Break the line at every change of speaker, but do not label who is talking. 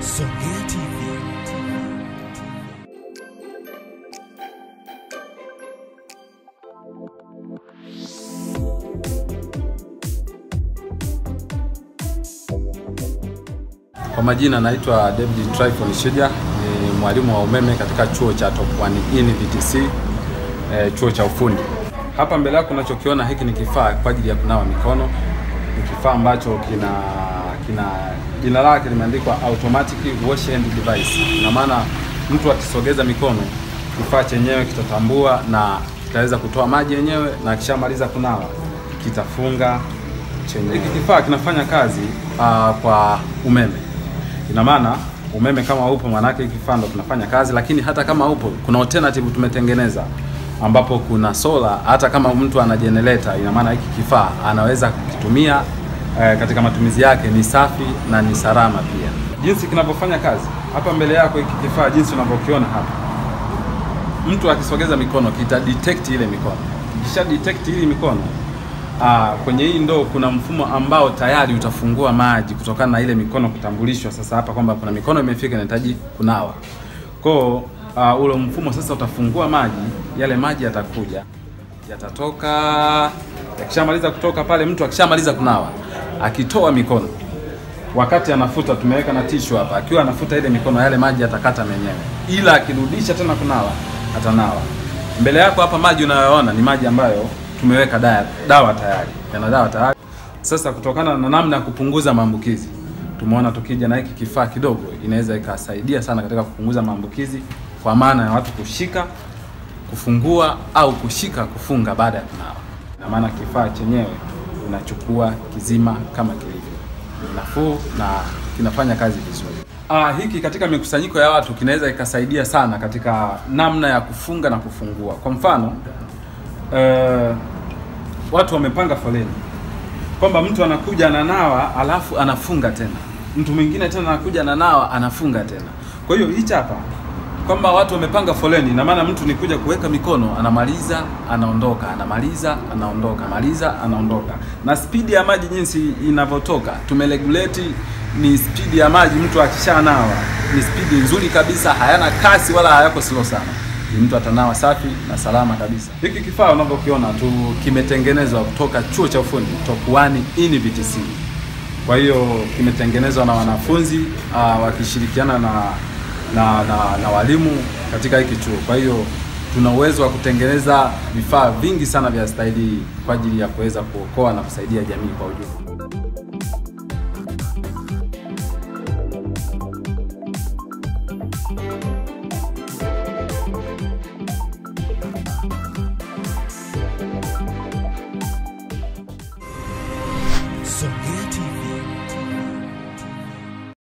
Songea TV.
Kwa majina naitwa David Tryphon Shija, ni mwalimu wa umeme katika chuo cha Top 1 in VTC, e, chuo cha ufundi. Hapa mbele yako unachokiona hiki ni kifaa kwa ajili ya kunawa mikono. Ni kifaa ambacho kina kina jina lake limeandikwa automatic wash hand device. na maana mtu akisogeza mikono, kifaa chenyewe kitatambua na kitaweza kutoa maji yenyewe, na akishamaliza kunawa kitafunga chenyewe. Hiki kifaa kinafanya kazi uh, kwa umeme. Ina maana umeme kama upo, maanake hiki kifaa ndo kinafanya kazi, lakini hata kama upo, kuna alternative tumetengeneza ambapo kuna sola. Hata kama mtu ana generator, ina maana hiki kifaa anaweza kukitumia eh, katika matumizi yake, ni safi na ni salama pia. Jinsi kinavyofanya kazi hapa mbele yako, hiki kifaa jinsi unavyokiona hapa, mtu akisogeza mikono kita detect ile mikono, kisha detect ile mikono Aa, kwenye hii ndoo kuna mfumo ambao tayari utafungua maji kutokana na ile mikono kutambulishwa sasa hapa kwamba kuna mikono imefika inahitaji kunawa. Kwa uh, ule mfumo sasa utafungua maji, yale maji yatakuja. Yatatoka, yakishamaliza kutoka pale, mtu akishamaliza kunawa, akitoa mikono wakati anafuta, tumeweka na tishu hapa, akiwa anafuta ile mikono, yale maji atakata menyewe, ila akirudisha tena kunawa, atanawa. Mbele yako hapa maji unayoona ni maji ambayo tumeweka dawa, dawa tayari, yana dawa tayari. Sasa kutokana na namna ya kupunguza maambukizi, tumeona tukija na hiki kifaa kidogo, inaweza ikasaidia sana katika kupunguza maambukizi, kwa maana ya watu kushika, kufungua au kushika, kufunga baada ya kunawa. Na maana kifaa chenyewe unachukua kizima kama kilivyo, ni nafuu na kinafanya kazi vizuri. Ah, hiki katika mikusanyiko ya watu kinaweza ikasaidia sana katika namna ya kufunga na kufungua. Kwa mfano eh, watu wamepanga foleni kwamba mtu anakuja ananawa alafu anafunga tena, mtu mwingine tena anakuja ananawa anafunga tena. Kwa hiyo hichi hapa kwamba watu wamepanga foleni, na maana mtu ni kuja kuweka mikono, anamaliza anaondoka, anamaliza anaondoka, maliza anaondoka, na spidi ya maji jinsi inavyotoka tumeregulate ni spidi ya maji. Mtu akishanawa ni spidi nzuri kabisa, hayana kasi wala hayako slow sana ni mtu atanawa safi na salama kabisa. Hiki kifaa unavyokiona tu kimetengenezwa kutoka chuo cha ufundi Top 1 in. Kwa hiyo kimetengenezwa na wanafunzi uh, wakishirikiana na na, na na walimu katika hiki chuo. Kwa hiyo tuna uwezo wa kutengeneza vifaa vingi sana vya staili hii kwa ajili ya kuweza kuokoa na kusaidia jamii kwa ujumla.